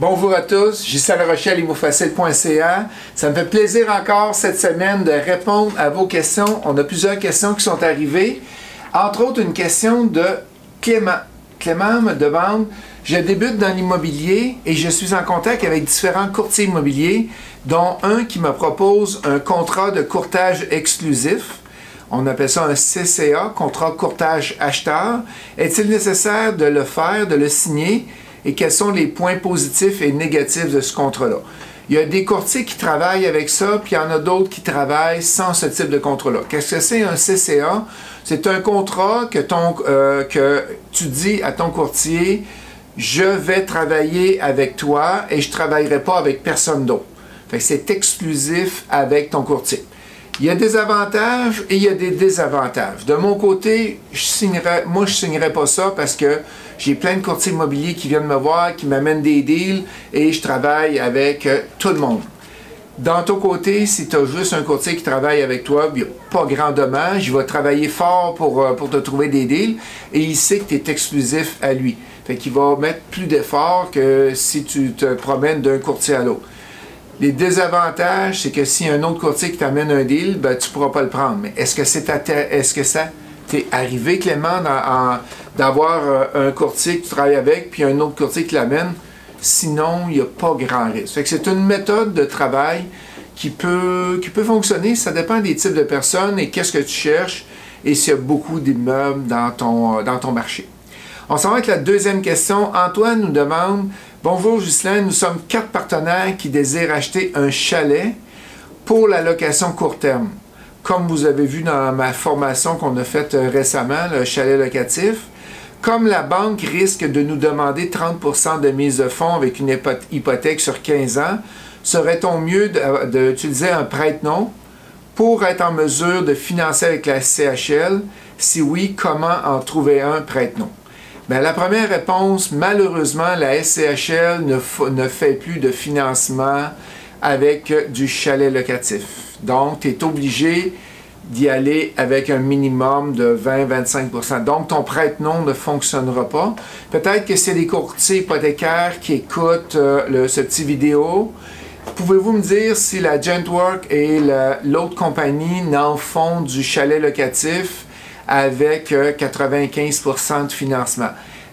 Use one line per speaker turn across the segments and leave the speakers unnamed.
Bonjour à tous, Gisèle Rochelle, imofacile.ca. Ça me fait plaisir encore cette semaine de répondre à vos questions. On a plusieurs questions qui sont arrivées. Entre autres, une question de Clément. Clément me demande Je débute dans l'immobilier et je suis en contact avec différents courtiers immobiliers, dont un qui me propose un contrat de courtage exclusif. On appelle ça un CCA, contrat courtage acheteur. Est-il nécessaire de le faire, de le signer? Et quels sont les points positifs et négatifs de ce contrat-là. Il y a des courtiers qui travaillent avec ça, puis il y en a d'autres qui travaillent sans ce type de contrat-là. Qu'est-ce que c'est un CCA? C'est un contrat que, ton, euh, que tu dis à ton courtier, je vais travailler avec toi et je ne travaillerai pas avec personne d'autre. c'est exclusif avec ton courtier. Il y a des avantages et il y a des désavantages. De mon côté, moi, je ne signerais pas ça parce que j'ai plein de courtiers immobiliers qui viennent me voir, qui m'amènent des deals et je travaille avec euh, tout le monde. Dans ton côté, si tu as juste un courtier qui travaille avec toi, il n'y a pas grand dommage. Il va travailler fort pour, euh, te trouver des deals et il sait que tu es exclusif à lui. Fait qu'il va mettre plus d'efforts que si tu te promènes d'un courtier à l'autre. Les désavantages, c'est que si un autre courtier qui t'amène un deal, ben, tu ne pourras pas le prendre. Mais est-ce que, c'est est-ce que ça t'est arrivé, Clément, d'avoir euh, un courtier que tu travailles avec, puis un autre courtier qui l'amène? Sinon, il n'y a pas grand risque. c'est une méthode de travail qui peut, fonctionner. Ça dépend des types de personnes et qu'est-ce que tu cherches et s'il y a beaucoup d'immeubles dans ton, dans ton marché. On s'en va avec la deuxième question. Antoine nous demande Bonjour Ghislain, nous sommes quatre partenaires qui désirent acheter un chalet pour la location court terme. Comme vous avez vu dans ma formation qu'on a faite euh, récemment, le chalet locatif, comme la banque risque de nous demander 30% de mise de fonds avec une hypothèque sur 15 ans, serait-on mieux d'utiliser un prête-nom pour être en mesure de financer avec la CHL? Si oui, comment en trouver un prête-nom? Bien, la première réponse, malheureusement, la SCHL ne, ne fait plus de financement avec du chalet locatif. Donc, tu es obligé d'y aller avec un minimum de 20-25% Donc, ton prête-nom ne fonctionnera pas. Peut-être que c'est des courtiers hypothécaires qui écoutent euh, ce petit vidéo. Pouvez-vous me dire si la Gentwork et l'autre compagnie n'en font du chalet locatif? Avec 95% euh, de financement.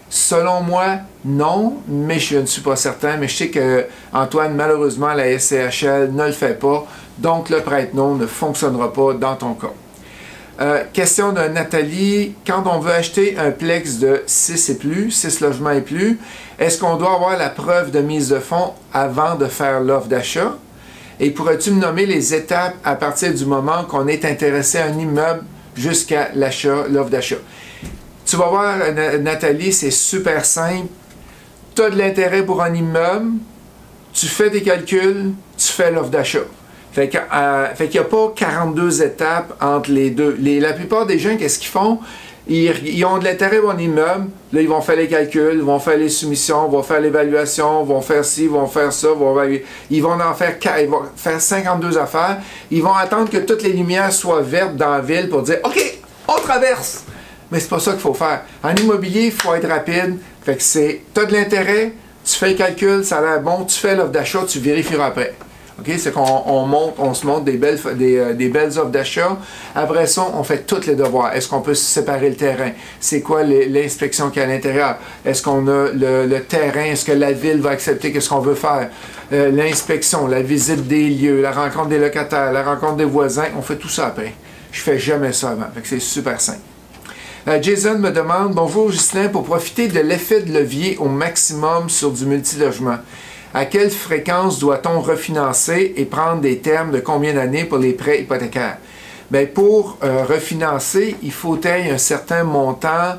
Selon moi, non, mais je ne suis pas certain. Mais je sais que Antoine, malheureusement, la SCHL ne le fait pas. Donc, le prête-nom ne fonctionnera pas dans ton cas. Euh, question de Nathalie. Quand on veut acheter un plex de 6 et plus, 6 logements et plus, est-ce qu'on doit avoir la preuve de mise de fonds avant de faire l'offre d'achat? Et pourrais-tu me nommer les étapes à partir du moment qu'on est intéressé à un immeuble jusqu'à l'achat, l'offre d'achat. Tu vas voir, Nathalie, c'est super simple. Tu as de l'intérêt pour un immeuble, tu fais des calculs, tu fais l'offre d'achat. Fait qu'il n'y a pas 42 étapes entre les deux. la plupart des gens, qu'est-ce qu'ils font? Ils, ont de l'intérêt un immeuble. Là, ils vont faire les calculs, ils vont faire les soumissions, vont faire l'évaluation, vont faire ci, vont faire ça. ils vont en faire, ils vont faire 52 affaires. Ils vont attendre que toutes les lumières soient vertes dans la ville pour dire OK, on traverse. Mais c'est pas ça qu'il faut faire. En immobilier, il faut être rapide. Fait que c'est, tu as de l'intérêt, tu fais le calcul, ça a l'air bon, tu fais l'offre d'achat, tu vérifieras après. C'est qu'on monte, on se montre des belles, euh, des, belles offres d'achat. Après ça, on fait tous les devoirs. Est-ce qu'on peut séparer le terrain? C'est quoi l'inspection qu'il y a à l'intérieur? Est-ce qu'on a le, terrain? Est-ce que la ville va accepter? Qu'est-ce qu'on veut faire? Euh, l'inspection, la visite des lieux, la rencontre des locataires, la rencontre des voisins. On fait tout ça après. Je fais jamais ça avant. c'est super simple. Euh, Jason me demande Bonjour Justin, pour profiter de l'effet de levier au maximum sur du multilogement, à quelle fréquence doit-on refinancer et prendre des termes de combien d'années pour les prêts hypothécaires? Bien, pour euh, refinancer, il faut un certain montant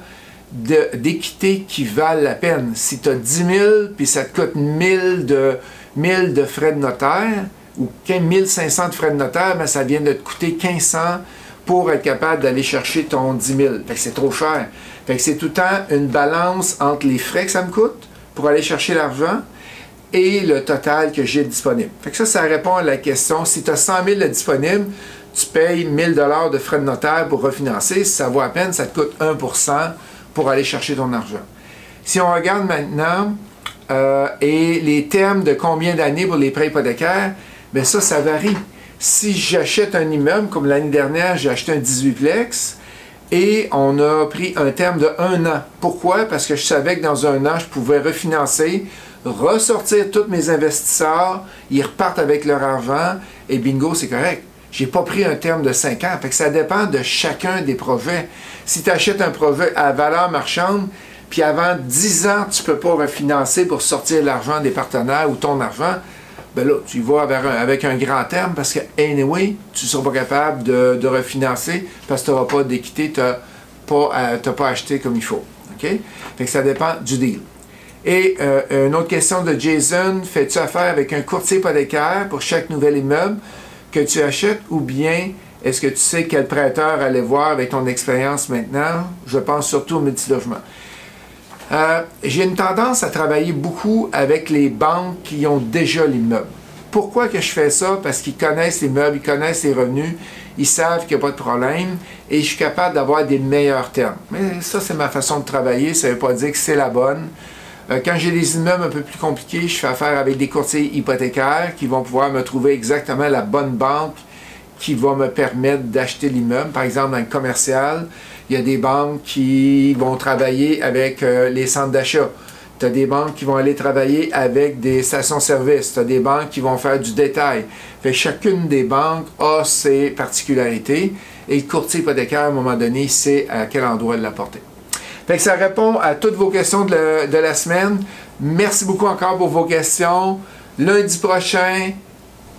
d'équité qui valent la peine. Si tu as 10 000 puis ça te coûte 1000 de, 1000 de frais de notaire ou 1500 de frais de notaire, bien, ça vient de te coûter 1500 pour être capable d'aller chercher ton 10 000. Fait que c'est trop cher. C'est tout le temps une balance entre les frais que ça me coûte pour aller chercher l'argent et le total que j'ai disponible. Fait que ça, ça répond à la question. Si tu as 100 000 de disponible, tu payes 1000 dollars de frais de notaire pour refinancer. Si ça vaut à peine, ça te coûte 1% pour aller chercher ton argent. Si on regarde maintenant euh, et les termes de combien d'années pour les prêts hypothécaires, bien ça, ça varie. Si j'achète un immeuble, comme l'année dernière, j'ai acheté un 18plex, et on a pris un terme de un an. Pourquoi? Parce que je savais que dans un an, je pouvais refinancer, ressortir tous mes investisseurs, ils repartent avec leur argent, et bingo, c'est correct. J'ai pas pris un terme de 5 ans. Fait que ça dépend de chacun des projets. Si tu achètes un projet à valeur marchande, puis avant 10 ans, tu ne peux pas refinancer pour sortir l'argent des partenaires ou ton argent, ben là, tu vas avec un, grand terme parce que, anyway, tu ne seras pas capable de, refinancer parce que tu n'auras pas d'équité, tu n'as pas, euh, pas acheté comme il faut. Fait que ça dépend du deal. Et euh, une autre question de Jason, fais-tu affaire avec un courtier hypothécaire pour chaque nouvel immeuble que tu achètes ou bien est-ce que tu sais quel prêteur aller voir avec ton expérience maintenant? Je pense surtout au multilogement. Euh, j'ai une tendance à travailler beaucoup avec les banques qui ont déjà l'immeuble. Pourquoi que je fais ça? Parce qu'ils connaissent l'immeuble, ils connaissent les revenus, ils savent qu'il n'y a pas de problème et je suis capable d'avoir des meilleurs termes. Mais ça, c'est ma façon de travailler, ça ne veut pas dire que c'est la bonne. Euh, quand j'ai des immeubles un peu plus compliqués, je fais affaire avec des courtiers hypothécaires qui vont pouvoir me trouver exactement la bonne banque qui va me permettre d'acheter l'immeuble. Par exemple, dans le commercial, il y a des banques qui vont travailler avec euh, les centres d'achat. Tu as des banques qui vont aller travailler avec des stations-service. Tu as des banques qui vont faire du détail. Chacune des banques a ses particularités et le courtier hypothécaire, à un moment donné, sait à quel endroit l'apporter. Fait ça répond à toutes vos questions de la semaine. Merci beaucoup encore pour vos questions. Lundi prochain,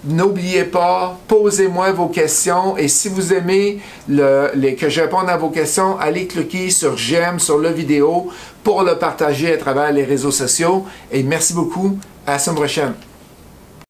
N'oubliez pas, posez-moi vos questions et si vous aimez que je réponde à vos questions, allez cliquer sur j'aime sur la vidéo pour le partager à travers les réseaux sociaux. Et merci beaucoup. À la semaine prochaine.